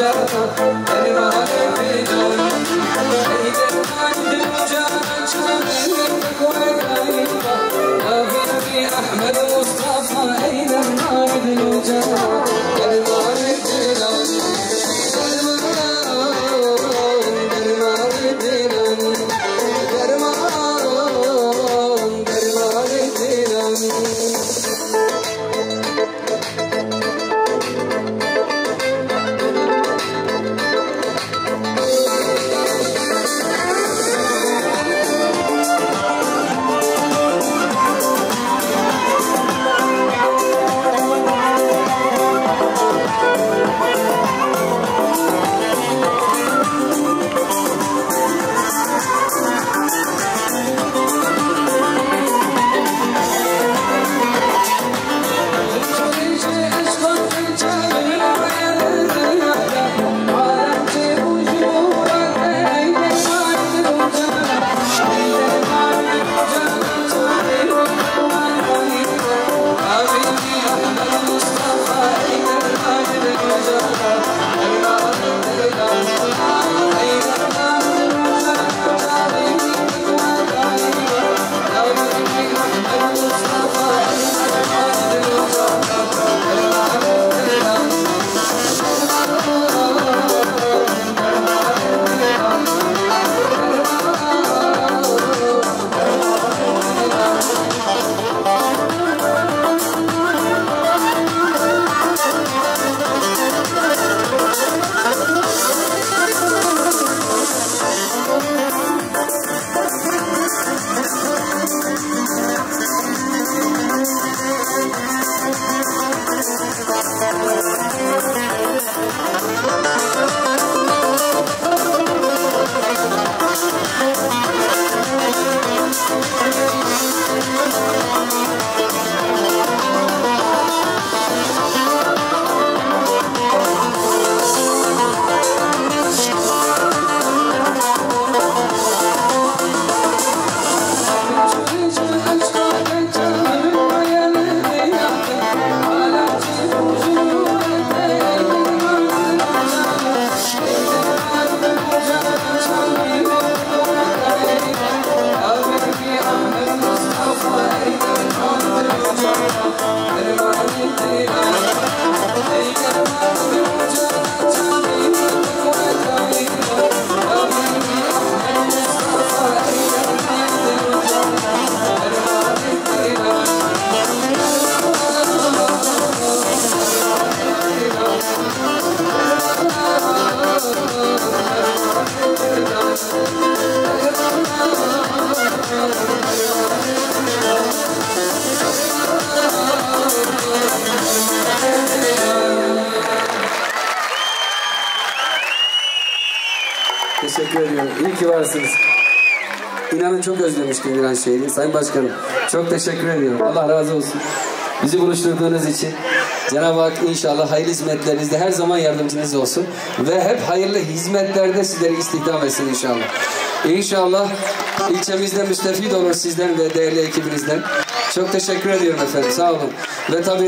जाता तेरे वादे पे जाऊं محمد مصطفى إلى الحاج الجزاء Teşekkür ediyorum. İyi ki varsınız. İnanın çok özlemiştim İran şehri. Sayın Başkanım çok teşekkür ediyorum. Allah razı olsun. Bizi buluşturduğunuz için. Cenab-ı Hak inşallah hayırlı hizmetlerinizde her zaman yardımcınız olsun. Ve hep hayırlı hizmetlerde sizleri istihdam etsin inşallah. İnşallah ilçemizde müstefid olur sizden ve değerli ekibinizden. Çok teşekkür ediyorum efendim. Sağ olun. Ve tabii